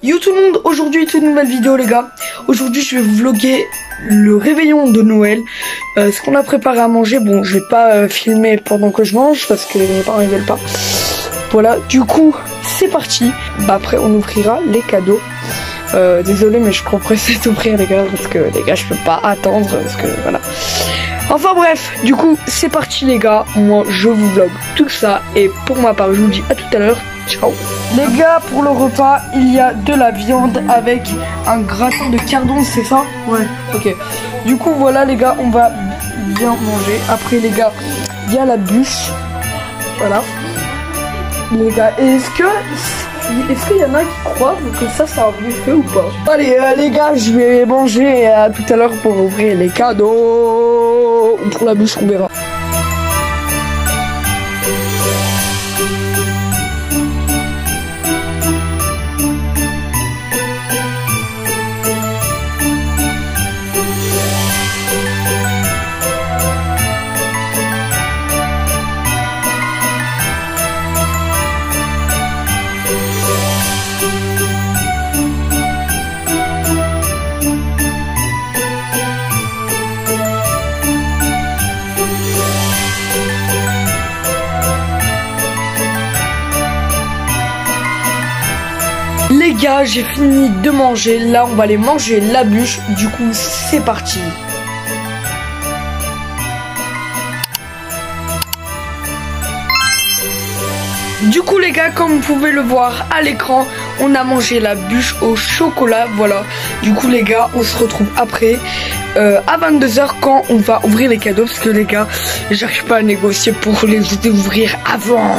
Yo tout le monde, aujourd'hui toute nouvelle vidéo les gars. Aujourd'hui je vais vous vlogger le réveillon de Noël. Euh, ce qu'on a préparé à manger, bon je vais pas euh, filmer pendant que je mange parce que mes parents ils veulent pas. Voilà, du coup c'est parti. Bah après on ouvrira les cadeaux. Euh, désolé mais je suis trop pressée d'ouvrir les gars parce que les gars je peux pas attendre parce que voilà. Enfin bref, du coup c'est parti les gars. Moi je vous vlog tout ça et pour ma part je vous dis à tout à l'heure. Ciao Les gars, pour le repas, il y a de la viande avec un gratin de cardon, c'est ça? Ouais. Ok. Du coup, voilà les gars, on va bien manger. Après les gars, il y a la bûche. Voilà. Les gars, est-ce que... Est-ce qu'il y en a qui croient que ça, ça a fait ou pas? Allez, euh, les gars, je vais manger et à tout à l'heure pour ouvrir les cadeaux. Ou pour la bûche, on verra. Les gars, j'ai fini de manger. Là, on va aller manger la bûche. Du coup, c'est parti. Du coup les gars, comme vous pouvez le voir à l'écran, on a mangé la bûche au chocolat, voilà. Du coup les gars, on se retrouve après euh, à 22h quand on va ouvrir les cadeaux parce que les gars, j'arrive pas à négocier pour les ouvrir avant.